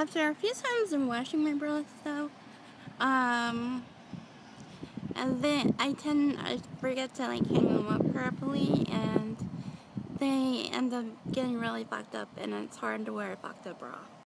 after a few times of washing my bras though, um, and then I tend, I forget to like hang them up properly and they end up getting really fucked up and it's hard to wear a fucked up bra.